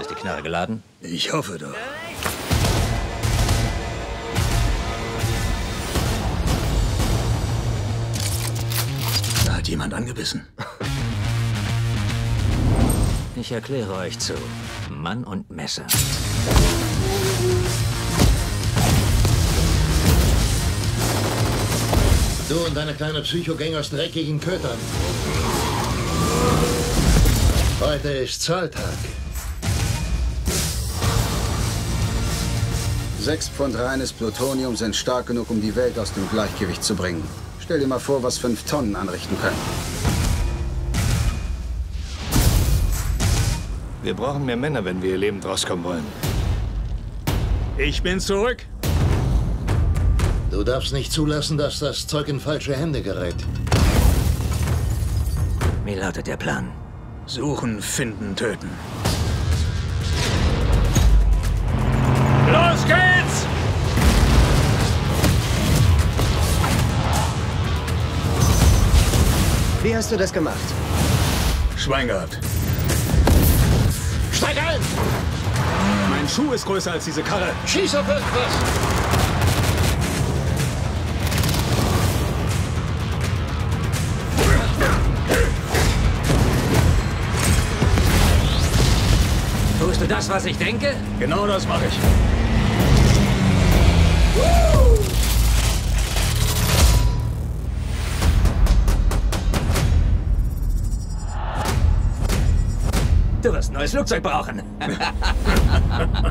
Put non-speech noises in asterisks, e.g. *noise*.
Ist die Knarre geladen? Ich hoffe doch. Da hat jemand angebissen. Ich erkläre euch zu. Mann und Messer. Du und deine kleine Psychogang aus dreckigen Kötern. Heute ist Zahltag. Sechs Pfund reines Plutonium sind stark genug, um die Welt aus dem Gleichgewicht zu bringen. Stell dir mal vor, was fünf Tonnen anrichten können. Wir brauchen mehr Männer, wenn wir hier lebend rauskommen wollen. Ich bin zurück. Du darfst nicht zulassen, dass das Zeug in falsche Hände gerät. Wie lautet der Plan? Suchen, finden, töten. Los geht's! Wie hast du das gemacht? Schwein gehabt. Steig ein! Mein Schuh ist größer als diese Karre. Schieß auf irgendwas! Tust du das, was ich denke? Genau das mache ich. Du wirst ein neues Flugzeug brauchen. *laughs*